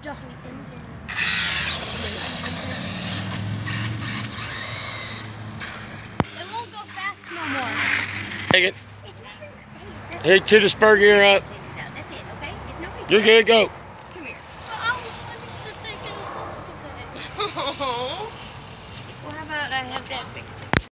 adjust the engine. It won't go fast no more. Take it. Hey, to the spur gear up. You're good, go. Come here. But Well, how about I have that fixed?